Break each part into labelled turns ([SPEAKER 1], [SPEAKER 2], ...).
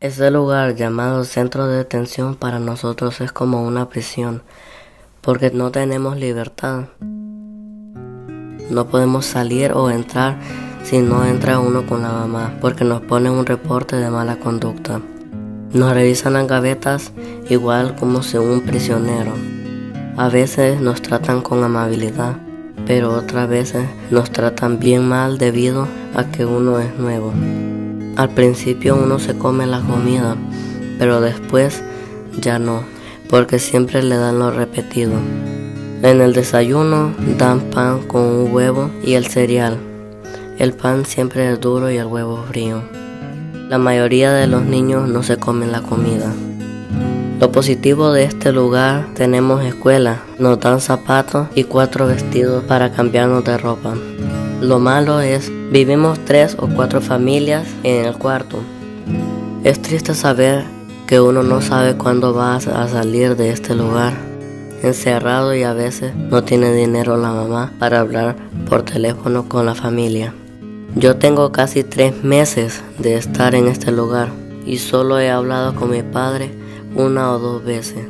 [SPEAKER 1] Ese lugar llamado centro de detención para nosotros es como una prisión, porque no tenemos libertad. No podemos salir o entrar si no entra uno con la mamá, porque nos ponen un reporte de mala conducta. Nos revisan las gavetas igual como si un prisionero. A veces nos tratan con amabilidad, pero otras veces nos tratan bien mal debido a que uno es nuevo. Al principio uno se come la comida, pero después ya no, porque siempre le dan lo repetido. En el desayuno dan pan con un huevo y el cereal. El pan siempre es duro y el huevo frío. La mayoría de los niños no se comen la comida. Lo positivo de este lugar tenemos escuela, nos dan zapatos y cuatro vestidos para cambiarnos de ropa. Lo malo es, vivimos tres o cuatro familias en el cuarto. Es triste saber que uno no sabe cuándo va a salir de este lugar. Encerrado y a veces no tiene dinero la mamá para hablar por teléfono con la familia. Yo tengo casi tres meses de estar en este lugar y solo he hablado con mi padre una o dos veces.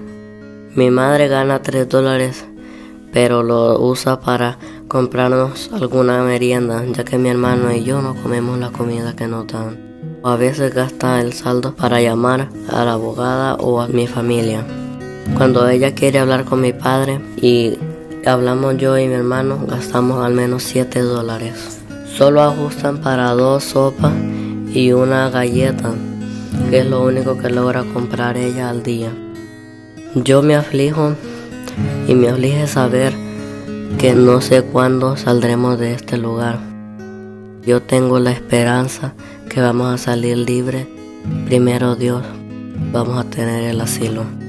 [SPEAKER 1] Mi madre gana tres dólares pero lo usa para comprarnos alguna merienda, ya que mi hermano y yo no comemos la comida que nos dan. A veces gasta el saldo para llamar a la abogada o a mi familia. Cuando ella quiere hablar con mi padre y hablamos yo y mi hermano, gastamos al menos 7 dólares. Solo ajustan para dos sopas y una galleta, que es lo único que logra comprar ella al día. Yo me aflijo y me obligue saber que no sé cuándo saldremos de este lugar. Yo tengo la esperanza que vamos a salir libres. Primero Dios, vamos a tener el asilo.